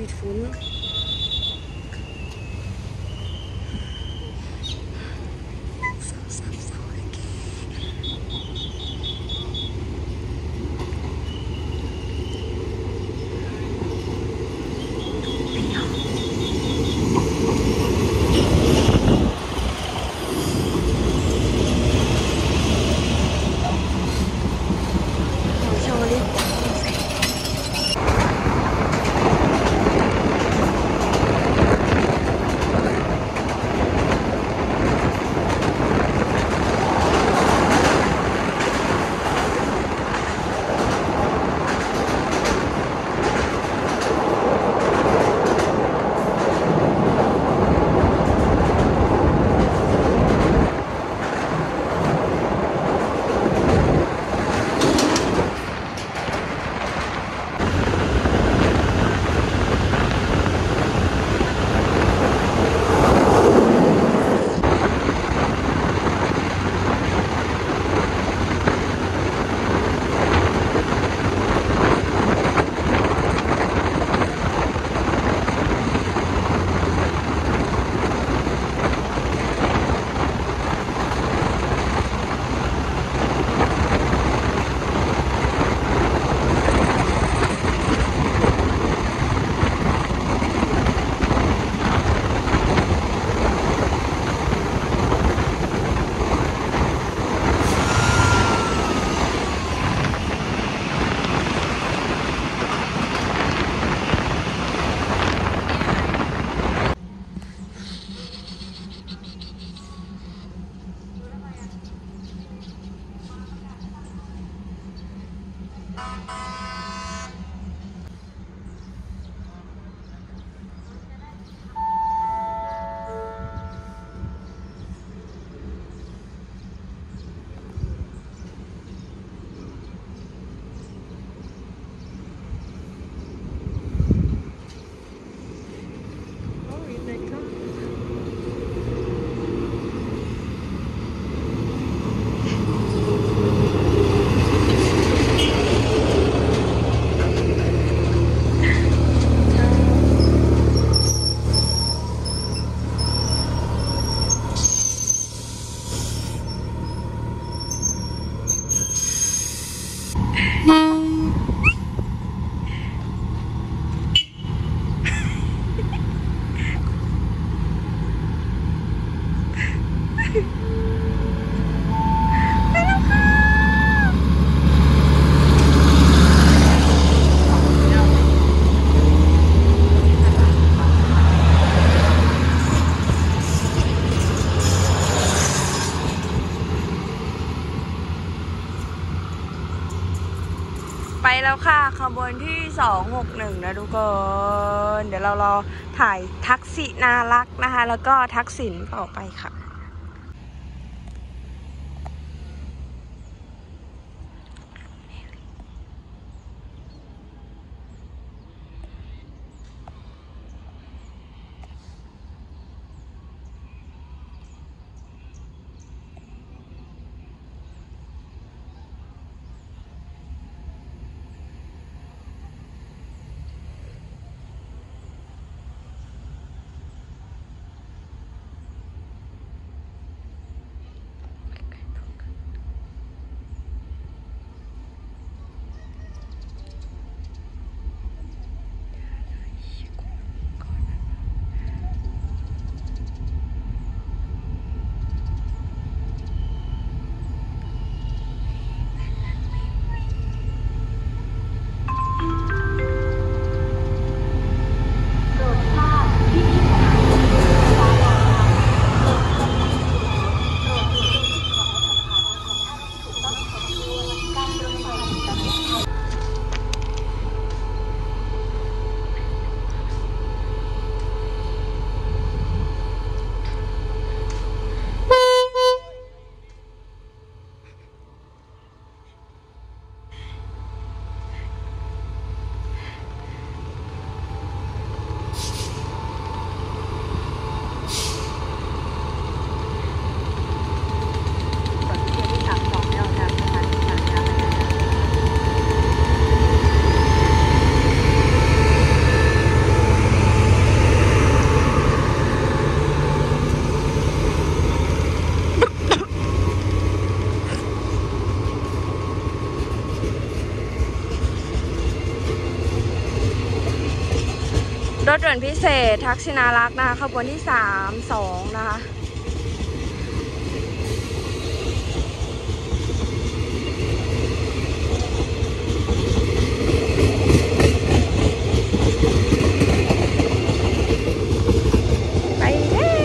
วิ บวนที่ 261 นะทุกคน เดี๋ยวเรารอถ่ายทักษินารักนะคะ แล้วก็ทักษิณต่อไปค่ะ รถด่วนพิเศษ ทักษิณารักษ์นะคะขบวนที่สามสองนะคะ ไปเลย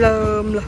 เริ่มเลย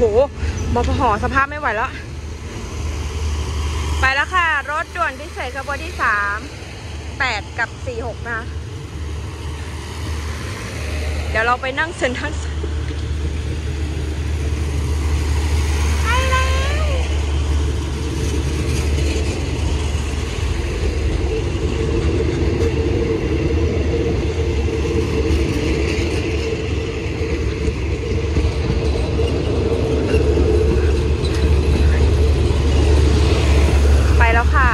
โอ้โหบพหสภาพไม่ไหวแล้ว ไปแล้วค่ะ รถด่วนพิเศษขบวนที่สามแปดกับสี่หกนะ เดี๋ยวเราไปนั่งเซ็นทรัลไปแล้วไปแล้วค่ะ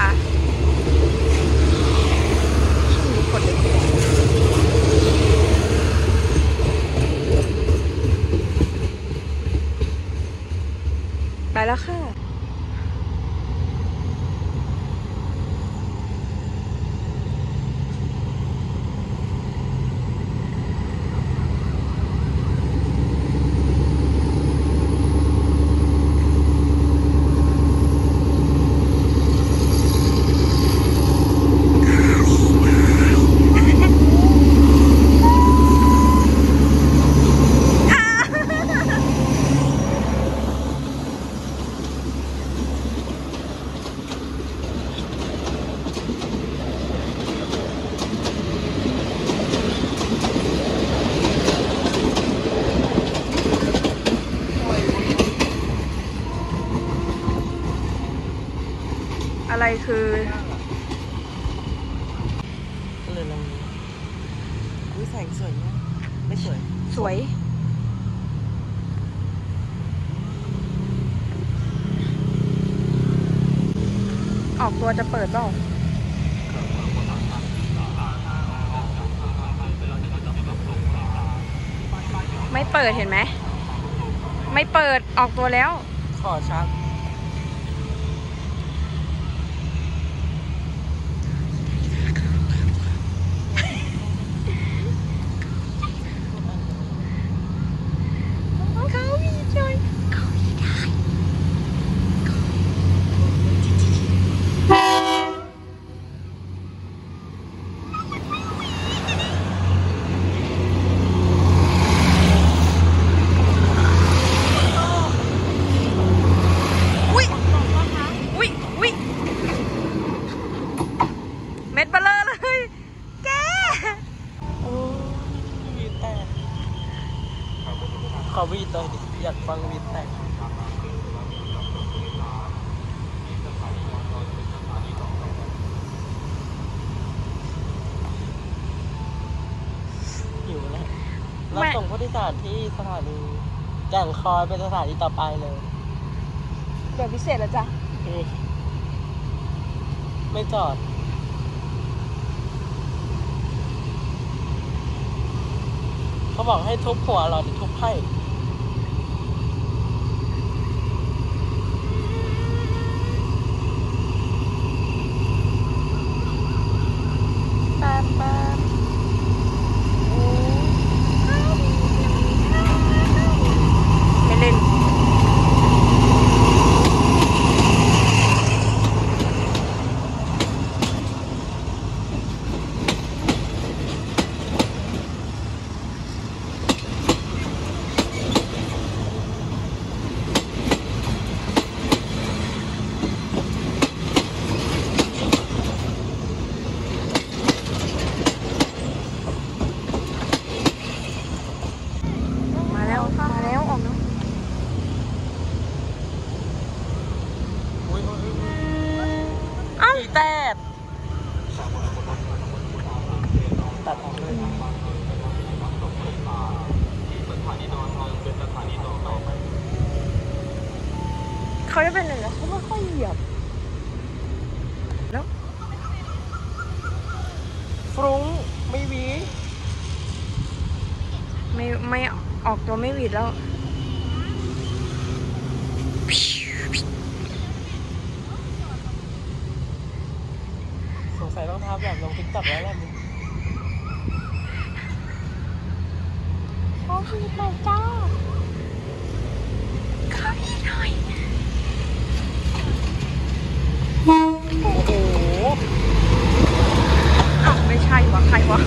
กดเลยไปแล้วค่ะ อะไร คือก็เลยลองอุ้ยแสงสวยมากไม่สวย สวย ออกตัวจะเปิดเปล่าไม่เปิดเห็นไหม ไม่เปิดออกตัวแล้ว ขอชัก เขามีจอยเขามีได้ อุ้ย อุ้ย อุ้ย เม็ดเบลเลอร์เลย แก โอ้วีดแตกขอวีดหน่อยดิอยากฟังวีดแตกหิวแล้วเรา ไม่ ส่งผู้โดยสารที่สถานีแก่งคอยเป็นสถานีต่อไปเลย เดี๋ยวพิเศษแล้วจ้ะไม่จอด เขาบอกให้ทุบหัวเราเดี๋ยวทุบให้ ไม่ออกตัวไม่หวิดแล้ว สงสัยต้องทำแบบลงติ๊กตับแล้วแหละมึงโอ้พี่ไปจ้าเข้าอีกหน่อย โอ้โหอ้าไม่ใช่วะใครวะ